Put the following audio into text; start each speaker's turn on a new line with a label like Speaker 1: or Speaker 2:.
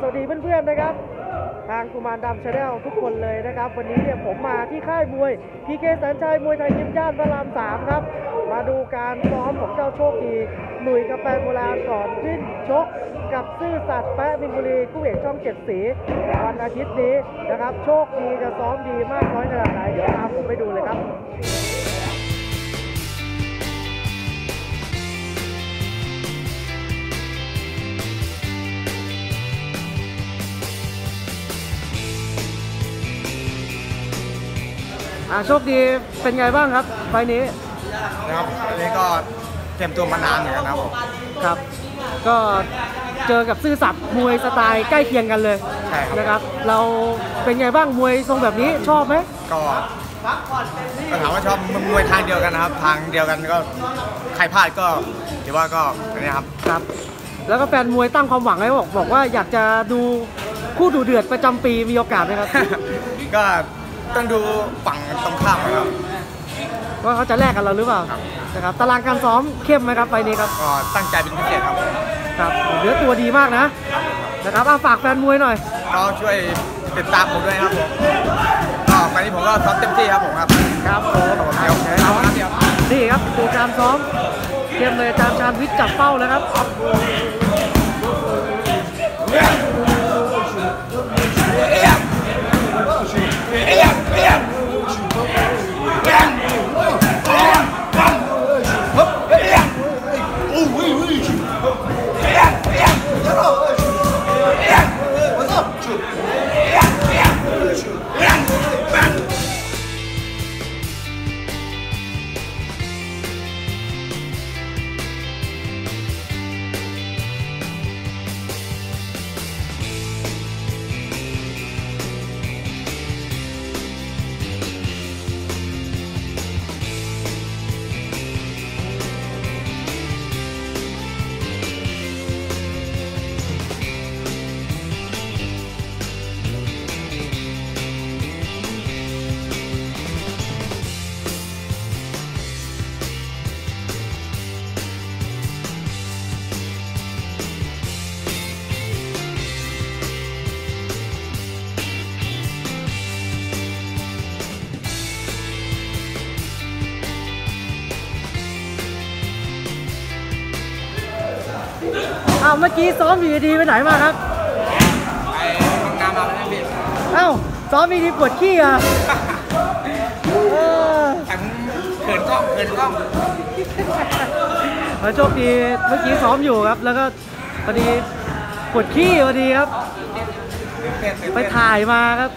Speaker 1: สวัสดีเพื่อนๆนะครับ ทางกุมารดำชาแนลทุกคนเลยนะครับ วันนี้เนี่ยผมมาที่ค่ายมวยพีเคสันชัยมวยไทยยิมย่านพระรามสามครับ มาดูการซ้อมของเจ้าโชคดีหนุ่ยกาแฟโบราณก่อนขึ้นชก กับซื่อสัตย์แปะมินบุรีคู่เอกช่องเจ็ดสีวันอาทิตย์นี้นะครับ โชคดีจะซ้อมดีมากน้อยขนาดไหนเดี๋ยวตามผมไปดูเลยครับ อ่าโชคดีเป็นไงบ้างครับไฟล์นี้
Speaker 2: นะครับอันนี้ก็เตรียมตัวมานานเหมือนกันนะครับผม
Speaker 1: ครับ ก็เจอกับซื่อสัตย์มวยสไตล์ใกล้เคียงกันเลย
Speaker 2: ใช่ครับ
Speaker 1: นะครับ เราเป็นไงบ้างมวยทรงแบบนี้ชอบไหม
Speaker 2: ก็ก็ถามว่าชอบมวยทางเดียวกันนะครับ ทางเดียวกันก็ใครพลาดก็ถือว่าก็อันนี้ครับ
Speaker 1: ครับ แล้วก็แฟนมวยตั้งความหวังไว้บอกบอกว่าอยากจะดูคู่ดูเดือดประจำปีมีโอกาสไหมครับ
Speaker 2: ก็ ต้องดูฝั่งตรงข้ามนะครับ
Speaker 1: ว่าเขาจะแลกกันเราหรือเปล่า
Speaker 2: ครับ
Speaker 1: นะครับตารางการซ้อมเข้มไหมครับไฟล์นี้ครับ
Speaker 2: ก็ตั้งใจเป็นพิเศษครับ
Speaker 1: ครับเนื้อตัวดีมากนะนะครับอะฝากแฟนมวยหน่อย
Speaker 2: ก็ช่วยติดตามผมด้วยนะครับผมก็วันนี้ผมก็ซ้อมเต็มที่ครับผมครับ
Speaker 1: ครับผม
Speaker 2: ครับผมเดี๋ยวเอาครับเดี๋ยว
Speaker 1: นี่ครับดูการซ้อมเข้มเลยอาจารย์ชาญวิทย์จับเป้าแล้วครับ เมื่อกี้ซ้อมอยู่ดีๆไปไหนมาครับ
Speaker 2: ไปทำงานมาแล้วพี่
Speaker 1: เอ้าซ้อมอยู่ดีปวดขี้อะเออ
Speaker 2: แต่ผมเขินกล้องเขินกล้อง
Speaker 1: ขอโชคดีเมื่อกี้ซ้อมอยู่ครับ แล้วก็พอดีปวดขี้พอดีครับ
Speaker 2: ตื่นเต้นตื่น
Speaker 1: ไป
Speaker 2: เต้น
Speaker 1: ถ่ายมาครับ